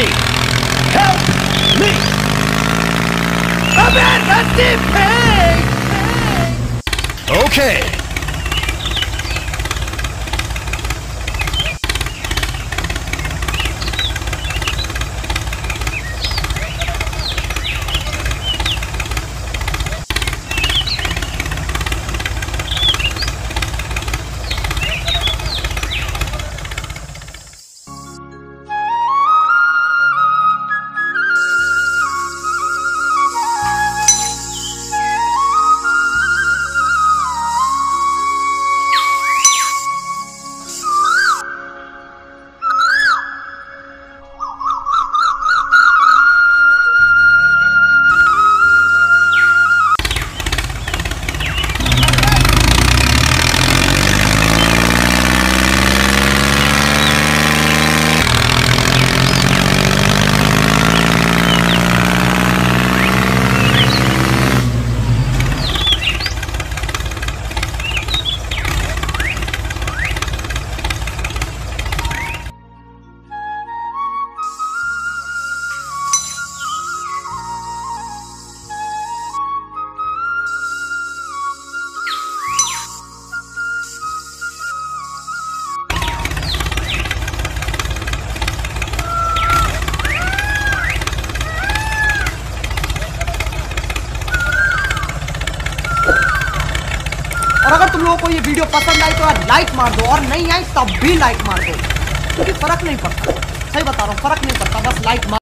me! Help me! A man, that's! Okay! और अगर तुम लोगों को ये वीडियो पसंद आई तो यार लाइक मार दो, और नहीं आई तब भी लाइक मार दो। क्योंकि फ़र्क नहीं पड़ता। सही बता रहा हूँ, फ़र्क नहीं पड़ता, बस लाइक मार